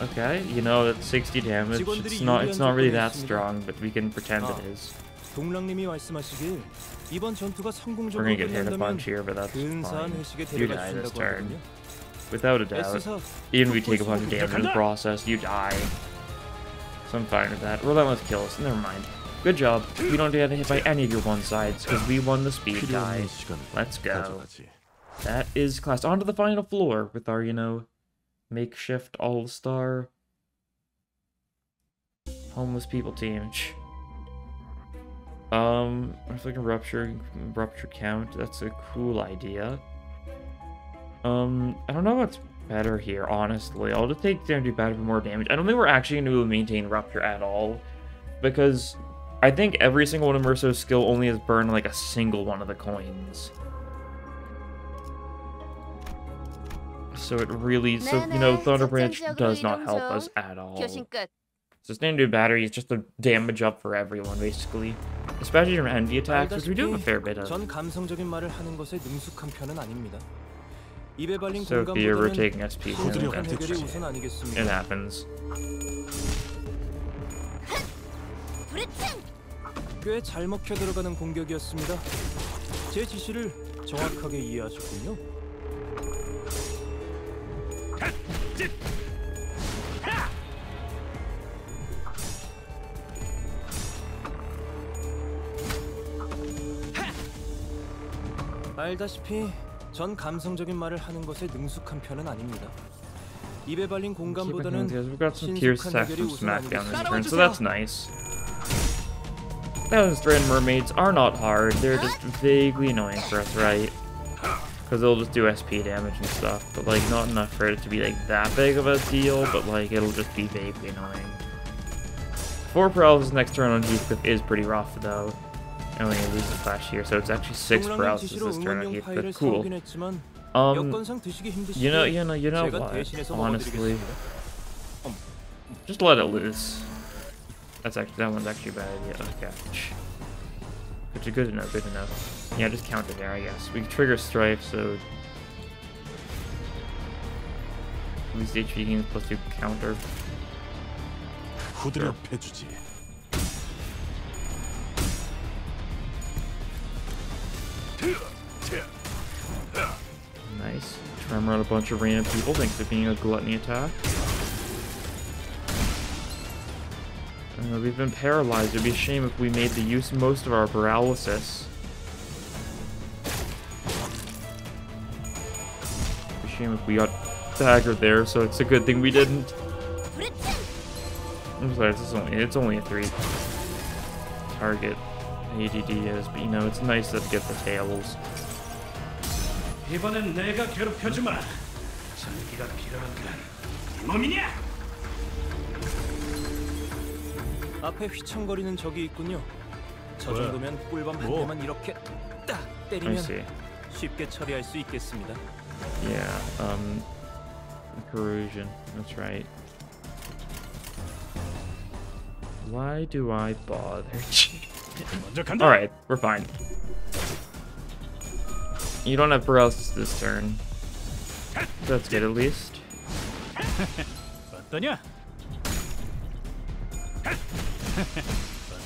Okay, you know that's 60 damage. It's not it's not really that strong, but we can pretend it is. 동랑님이 말씀하시길 이번 전투가 We're 성공적으로 gonna get hit a 끝난다면 bunch here, but that's 근사한 fine. 회식에 You 데려가 die this 주신다고 turn. 하거든요. Without a doubt. S사 Even if we take a bunch of damage in the process, you die. So I'm fine with that. Relentless kills. Never mind. Good job. We don't get hit by any of your one sides because we won the speed 필요 guy. 없는 시간을 Let's go. that is class. On to the final floor with our, you know, makeshift all-star homeless people team. Um, if like a rupture, rupture count, that's a cool idea. Um, I don't know what's better here, honestly. I'll just take damage do better for more damage. I don't think we're actually going to maintain rupture at all, because I think every single one of Mercer's skill only has burned like a single one of the coins. So it really, so you know, 네네, Thunder Branch 작전 does 지역으로 not 이동 help 중. us at all. 교신 끝. So standard battery is just a damage up for everyone, basically. Especially from envy attacks, which we do have a fair bit of. 전 감성적인 말을 하는 것에 능숙한 편은 아닙니다. 입에 발린 Sophia, we're 공감보다는 taking SP. 호들갑 신속한 해결이 대추지. 우선 It 아니겠습니까? happens. 브레칭! 꽤 잘 먹혀 들어가는 공격이었습니다. 제 지시를 정확하게 이해하셨군요. 알다시피 전 감성적인 말을 하는 것에 능숙한 편은 아닙니다. 입에 발린 공감보다는 We've got some Tears 신속한 attack 해결이 from 우선 SmackDown this 아니겠습니까? turn, so that's nice. Thousand Strand Mermaids are not hard, they're just vaguely annoying for us, right? Because it'll just do SP damage and stuff, but like not enough for it to be like that big of a deal, but like it'll just be vaguely annoying. Four paralysis next turn on Heathcliff is pretty rough though. And we lose a flash here, so it's actually six paralysis this turn on Heathcliff. Cool. Um, you know, you know, you know what? Honestly, just let it loose. That's actually that one's actually a bad idea. Okay. Which is good enough, good enough. Yeah, just counter there, I guess. We trigger Strife, so... At least HP gains plus 2 counter. Sure. Nice. Tremor out a bunch of random people thanks to being a gluttony attack. Uh, we've been paralyzed. It'd be a shame if we made the use most of our paralysis. It'd be a shame if we got staggered there, so it's a good thing we didn't. 브레칭! I'm sorry, it's only it's only a three target ADD is, but you know it's nice to get the tails. 이번엔 내가 괴롭혀주마. 장기가 필요한 건 몸이냐? 앞에 휘청거리는 적이 있군요. 저 왜? 정도면 꿀밤 한 뭐? 대만 이렇게 딱 I 때리면 see. 쉽게 처리할 수 있겠습니다. Yeah, um, corrosion. That's right. Why do I bother? 먼저 간다. All right, we're fine. You don't have paralysis this turn. That's good at least. 어떠냐?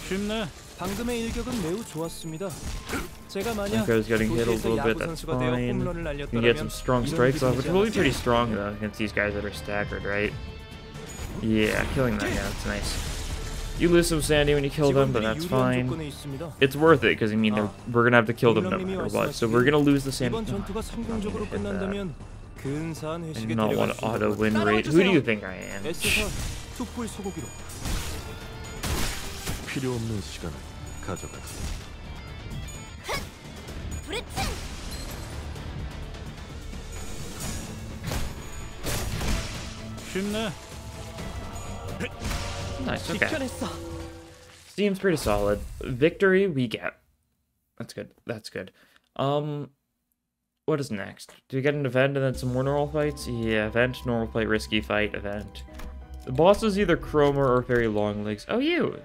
쉽네. 방금의 일격은 매우 좋았습니다. 제가 만약 Funko's getting hit a 도시에서 little bit, 야구 that's 선수가 되어 fine. 홈런을 You can get some 날렸더라면 strong 이런 strikes off, which will be 기분이지 pretty 않았을까? strong though against these guys that are staggered, right? Yeah, killing that, yeah, that's nice. You lose some sandy when you kill them, but 직원들이 that's 유리한 fine. 조건에 있습니다. It's worth it, because I mean, they're, we're gonna have to kill them no 동랑님이 matter what, so we're gonna lose the sandy. 이번 전투가 성공적으로 hit that. 끝난다면 근사한 I 회식에 do not want 데려가주신다고 auto win rate. Who do you think I am? 필요 없는 시간을 쉽네. Nice, okay. Seems pretty solid. Victory we get. That's good. That's good. Um, what is next? Do we get an event and then some more normal fights? Yeah, event, normal fight, risky fight, event. The boss is either Kromer or Fairy Longlegs. Oh, you!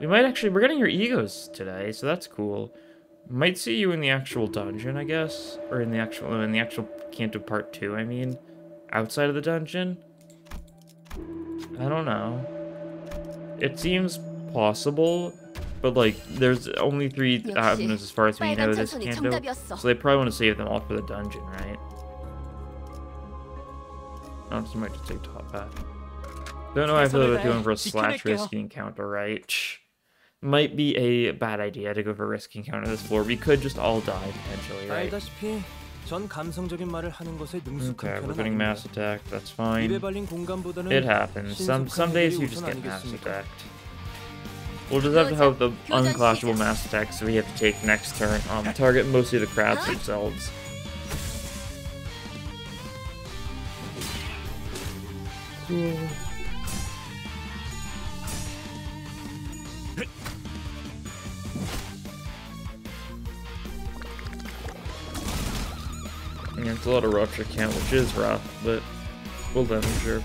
We might actually, we're getting your egos today, so that's cool. Might see you in the actual dungeon, I guess. Or in the actual, in the actual Canto Part 2, I mean. Outside of the dungeon? I don't know. It seems possible, but like, there's only three avenues as far as we know this Canto. So they probably want to save them all for the dungeon, right? I just might just take top path. Don't know why I feel like going for a slash risky encounter, right? might be a bad idea to go for risk encounter this floor. We could just all die potentially, right? Okay, we're getting mass attacked. That's fine. It happens. Some some days you just get mass attacked. We'll just have to hope the unclashable mass attack. so we have to take next turn um, target mostly the crabs themselves. Cool. Yeah, it's a lot of rupture count, which is rough, but we'll live, I'm sure.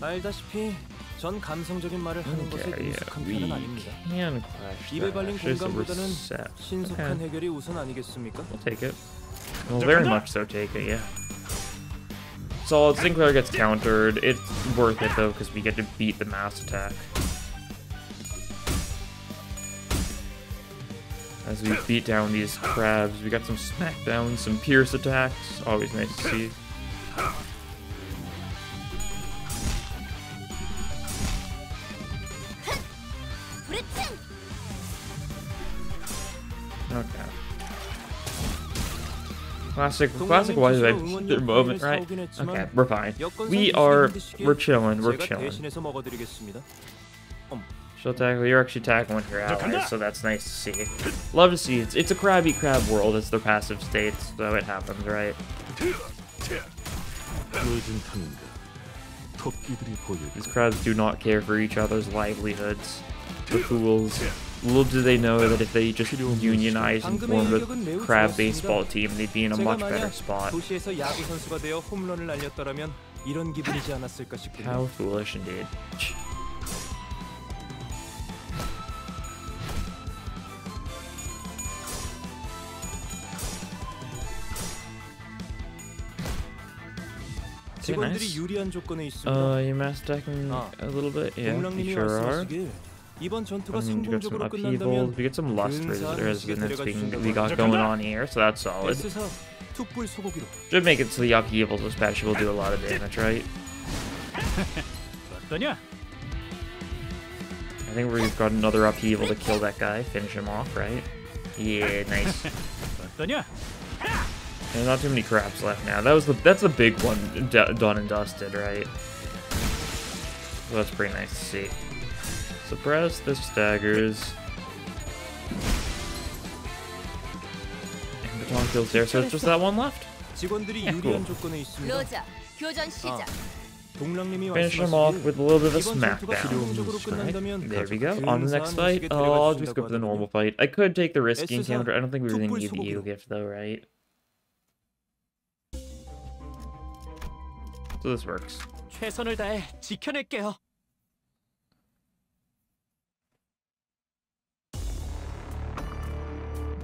알다시피 전 감성적인 말을 하는 것에 Okay, yeah, 능숙한 we 편은 아닙니다. can clash 입에 발린 that. Just so we're 공감보다는 set. 신속한 Okay. 해결이 우선 아니겠습니까? We'll take it. We'll very much so take it, yeah. Solid Sinclair gets countered. It's worth it though, because we get to beat the mass attack. as we beat down these crabs. We got some smackdowns, some pierce attacks. Always nice to see. Okay. Classic, classic wise their moment, right? Okay, we're fine. We are, we're chilling, we're chilling. Still tackle. You're actually tackling your allies, so that's nice to see. Love to see. It's it's a crabby crab world. It's their passive state, so it happens, right? These crabs do not care for each other's livelihoods. The fools. Little do they know that if they just unionized and formed a crab baseball team, they'd be in a much better spot. How foolish indeed. 직원들이 nice. 유리한 조건에 있습니다. Uh, you mass attacking Ah. a little bit? Yeah, you 동랑님이 sure are. 말씀하시길 이번 전투가 I mean, we got some 성공적으로 upheavals, 끝난다면 we get some lust 근사한 res- 회식에 resonance being, 데려가 we got 주신다고 going on here, so that's solid. S사 툭불 소고기로 Should make it so the upheavals especially will do a lot of damage, right? 어떠냐? I think we've got another upheaval to kill that guy, finish him off, right? Yeah, nice. There's not too many crabs left now. That was the that's the big one Dawn and Dusted, right? So that's pretty nice to see. Suppress the staggers. And Baton kills there, so it's just that one left. Yeah, cool. Finish him off with a little bit of a smackdown. Right. There we go. On the next fight, oh, I'll just go for the normal fight. I could take the risky encounter. I don't think we really need the Yugi gift though, right? So this works. 최선을 다해 지켜낼게요.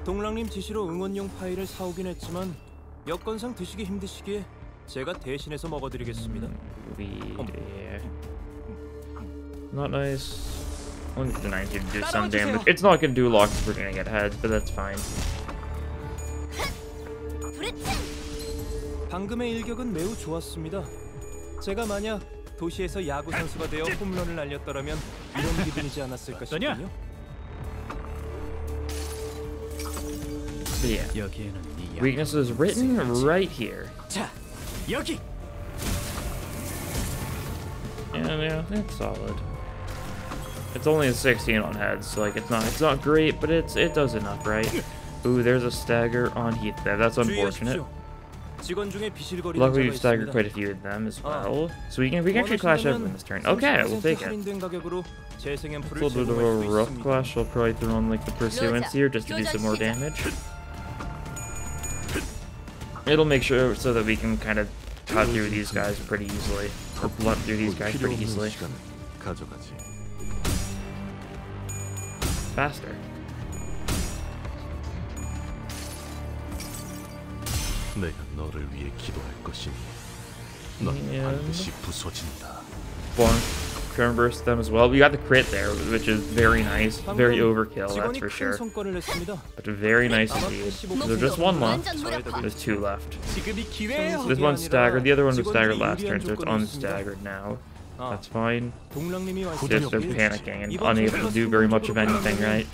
동랑님 지시로 응원용 파이를 사오긴 했지만 여건상 드시기 힘드시기에 제가 대신해서 먹어드리겠습니다. We yeah. Not nice. Only the 19 to do some damage. It's not gonna do a lot because we're gonna get heads, but that's fine. 브레튼 방금의 일격은 매우 좋았습니다. 제가 만약 도시에서 야구 선수가 되어 홈런을 날렸더라면 이런 기분이지 않았을까 어떠냐? 싶군요. But yeah. 여기에는 네 Weakness is written right here. 자, 여기. Yeah, yeah, it's solid. It's only a 16 on heads, so like it's not it's not great, but it's it does enough, right? Ooh, there's a stagger on Heath there. That's unfortunate. Luckily, we've staggered quite a few of them as well. So we can we can actually clash everyone this turn. Okay, we'll take it. It's a little bit of a rough clash. I'll probably throw on like the pursuance here just to do some more damage. It'll make sure so that we can kind of cut through these guys pretty easily, or blunt through these guys pretty easily. Faster. 너를 위해 기도할 것이니 넌 yeah. 반드시 부서진다. Bonk. Current burst them as well. We got the crit there, which is very nice. Very overkill, that's for sure. But very nice indeed. So there's just one left. There's two left. This one's staggered. The other one was staggered last turn, so it's unstaggered now. That's fine. Just they're panicking and unable to do very much of anything, right?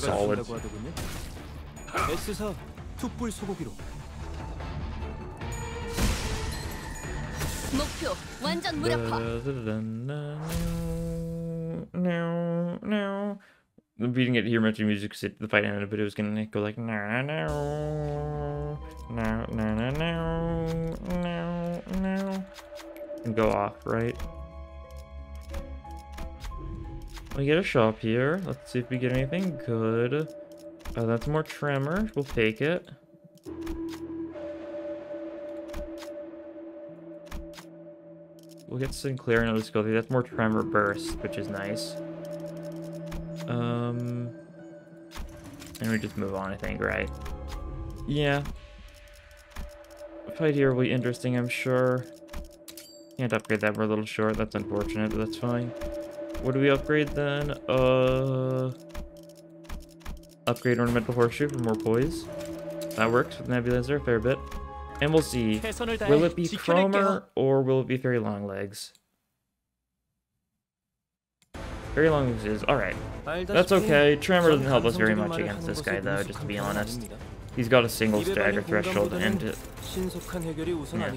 Solid. 목표 완전 무력화 No, no. I'm beating it here, mentioning music, so the fight ended, but it was gonna go like no, no, no, no, no, no, no, no, no, and go off, right? We get a shop here. Let's see if we get anything good. Uh, that's more tremor. We'll take it. We'll get Sinclair and I'll just go through. That's more tremor burst, which is nice. Um, and we just move on, I think, right? Yeah. Fight here will be interesting, I'm sure. Can't upgrade that, we're a little short. That's unfortunate, but that's fine. What do we upgrade then? Uh, upgrade ornamental horseshoe for more poise. That works with Nebulizer a fair bit. And we'll see. Will it be Kromer or will it be Very Long Legs? Very Long Legs is... Alright. That's okay. Tremor doesn't help us very much against this guy, though, just to be honest. He's got a single stagger threshold and... Uh, it, yeah.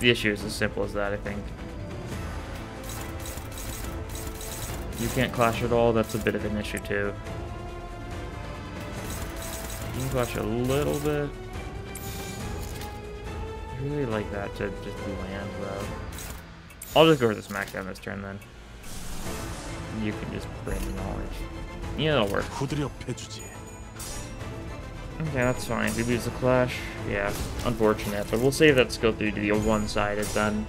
The issue is as simple as that, I think. You can't clash at all, that's a bit of an issue, too. You can clash a little bit. I really like that to just land though. I'll just go for the smackdown this turn then. You can just bring the knowledge. Yeah, that'll work. 후드려 패주지. Okay, that's fine. We lose the clash. Yeah, unfortunate, but we'll save that skill through to be a one-sided then.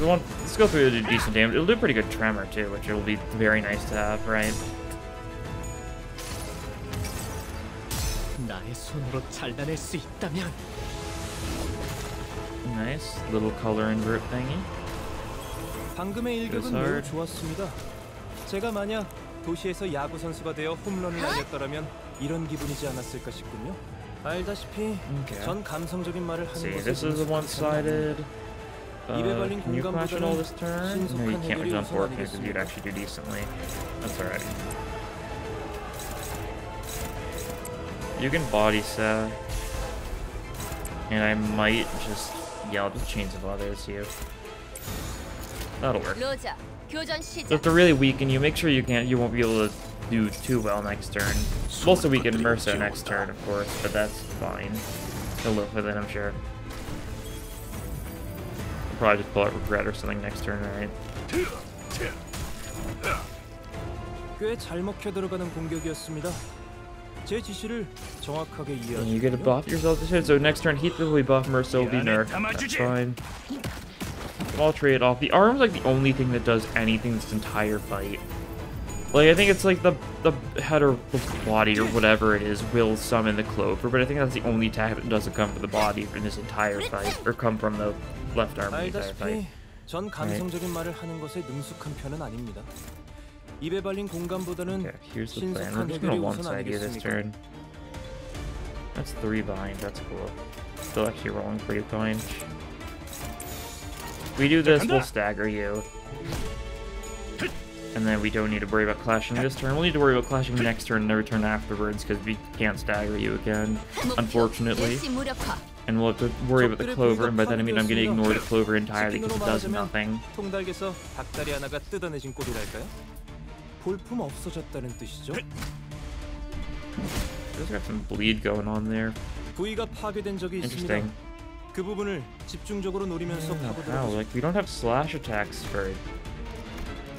We want let's go through to do decent damage. It'll do pretty good tremor too, which will be very nice to have, right? 나의 손으로 잘라낼 수 있다면 Nice little color invert thingy. 방금의 일격은 그래서- 매우 좋았습니다. 제가 만약 도시에서 야구 선수가 되어 홈런을 날렸더라면 이런 기분이지 않았을까 싶군요. 알다시피 Okay. 전 감성적인 말을 Let's 하는 see, 것에 this is a one-sided. Uh, 입에 발린 can you clash it all 공간보다는 this turn? No, you 신속한 can't, which 해결이 is unfortunate because 우선이겠습니다. you'd actually do decently. That's alright. You can body set. And I might just yell at chains of others you. That'll work. 로저 교전 So 시작 to really weaken you, make sure you can't you won't be able to do too well next turn. We'll also weaken Mercer next turn, of course, but that's fine. He'll live with it, I'm sure. We'll probably just pull out regret or something next turn, right? 꽤 잘 먹혀 들어가는 공격이었습니다. 제 지시를 정확하게 And you get to 이해하셨군요. buff yourself this turn, so next turn Heath will be buff, Mercer will be nerfed. That's fine. I'll trade off. The arm's like the only thing that does anything this entire fight. Like, I think it's like the the head or the body or whatever it is will summon the Clover, but I think that's the only attack that doesn't come from the body in this entire fight, or come from the left arm in the entire fight. 알다시피 전 감성적인 말을 하는 것에 능숙한 편은 아닙니다. 입에 발린 공감보다는 Okay, here's the plan. We're 신속한 just 해결이 gonna 우선 one-side you this 아니겠습니까? turn. That's three bind, that's cool. Still actually rolling pretty fine. We do this, we'll stagger you. And then we don't need to worry about clashing this turn. We'll need to worry about clashing next turn and every turn afterwards because we can't stagger you again, 목표 unfortunately. 일시 무력화. And we'll have to worry about the clover, and by that I mean I'm gonna ignore the clover entirely because it does nothing. 볼품 없어졌다는 뜻이죠. There's got some bleed going on there. 부위가 파괴된 적이 있습니다. 그 부분을 집중적으로 노리면서 Wow, 파고들어 like we don't have slash attacks for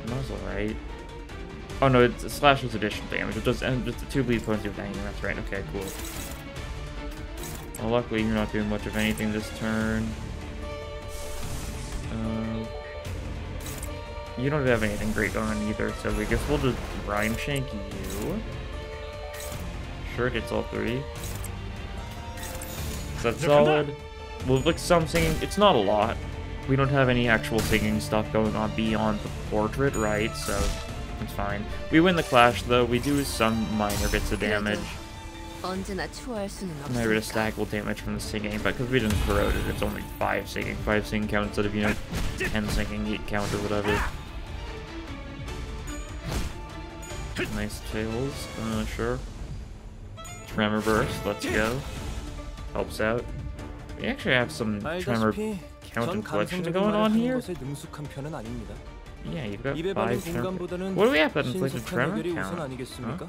muzzle, right? Oh no, it's slash is additional damage. It does and just the two bleed points of banging. That's right. Okay, cool. Well, luckily you're not doing much of anything this turn. Uh, You don't have anything great going on either, so I guess we'll just Rime Shank you. Sure hits all three. That's solid. We'll look some singing. It's not a lot. We don't have any actual singing stuff going on beyond the portrait, right? So it's fine. We win the clash, though. We do some minor bits of damage. My I stack will damage from the singing, but because we didn't corrode it, it's only 5 singing. 5 singing count instead of, you know, 10 singing, 8 count or whatever. Nice tails, uh, sure. Tremor Burst, let's go. Helps out. We actually have some Tremor Counter Collection going on here. Yeah, you've got five Tremor... What do we have that inflicts Tremor Count? Huh?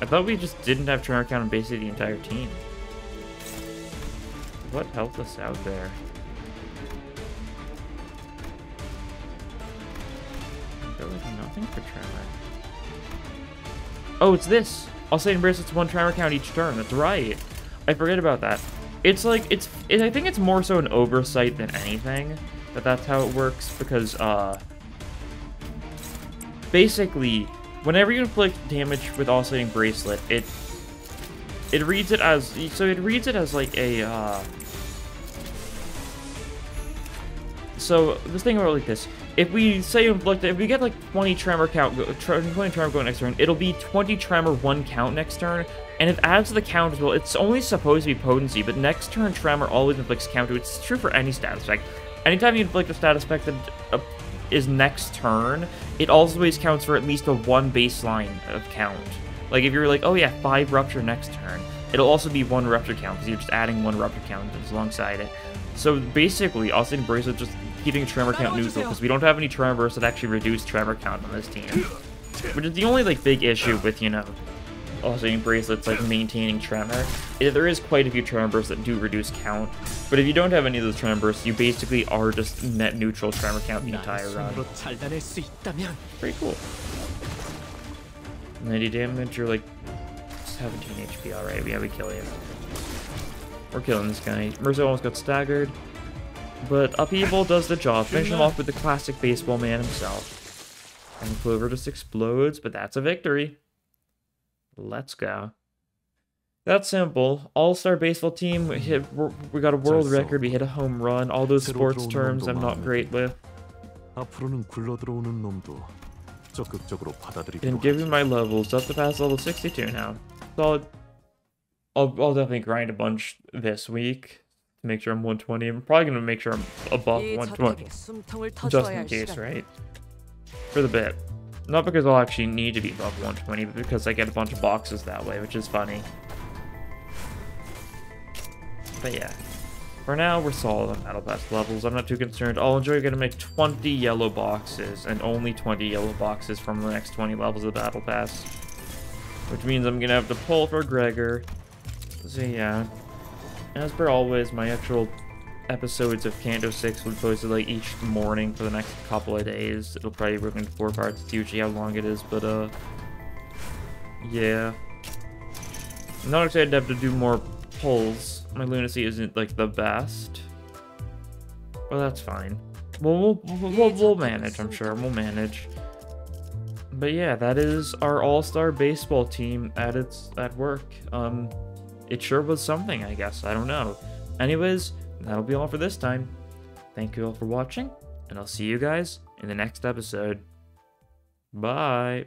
I thought we just didn't have Tremor Count on basically the entire team. What helped us out there? There was nothing for Tremor. Oh, it's this. I'll say embrace it's one tremor count each turn. That's right. I forget about that. It's like it's. It, I think it's more so an oversight than anything that that's how it works because uh. Basically, whenever you inflict damage with oscillating bracelet, it it reads it as so it reads it as like a uh so this thing about like this if we say inflict if we get like 20 tremor count go- tre- 20 tremor going next turn it'll be 20 tremor one count next turn. And it adds to the count as well it's only supposed to be potency but next turn tremor always inflicts count it's true for any status effect anytime you inflict a status effect that uh, is next turn it always counts for at least a one baseline of count. Like if you're like oh yeah five rupture next turn it'll also be one rupture count because you're just adding one rupture count alongside it. So basically Austin Bracelet just keeping tremor count neutral because we don't have any tremors that actually reduce tremor count on this team. Which is the only like big issue with, you know, also in bracelets like maintaining tremor. There is quite a few tremors that do reduce count, but if you don't have any of those tremors, you basically are just net neutral tremor count the entire run. Pretty cool. 90 damage, you're like 17 HP, alright, yeah, we kill him. We're killing this guy. Mercer almost got staggered. But Upheaval does the job. Finish him off with the classic baseball man himself. And Clover just explodes, but that's a victory. Let's go. That's simple. All-star baseball team, we, hit, we got a world record, we hit a home run. All those sports terms I'm not great with. And given my levels, up to pass level 62 now. So I'll, I'll, I'll definitely grind a bunch this week make sure I'm 120. I'm probably going to make sure I'm above 120. Just in case, right? For the bit. Not because I'll actually need to be above 120, but because I get a bunch of boxes that way, which is funny. But yeah. For now, we're solid on Battle Pass levels. I'm not too concerned. I'll enjoy getting my 20 yellow boxes, and only 20 yellow boxes from the next 20 levels of the Battle Pass. Which means I'm gonna have to pull for Gregor. So yeah. As per always, my actual episodes of Canto 6 will be posted like each morning for the next couple of days. It'll probably be broken into four parts. It's usually how long it is, but uh... Yeah. I'm not excited to have to do more pulls. My lunacy isn't like the best. Well, that's fine. We'll, we'll, we'll, we'll, we'll manage, I'm sure. We'll manage. but yeah, that is our all-star baseball team at its at work. Um, it sure was something, I guess. I don't know. Anyways, that'll be all for this time. Thank you all for watching, and I'll see you guys in the next episode. Bye.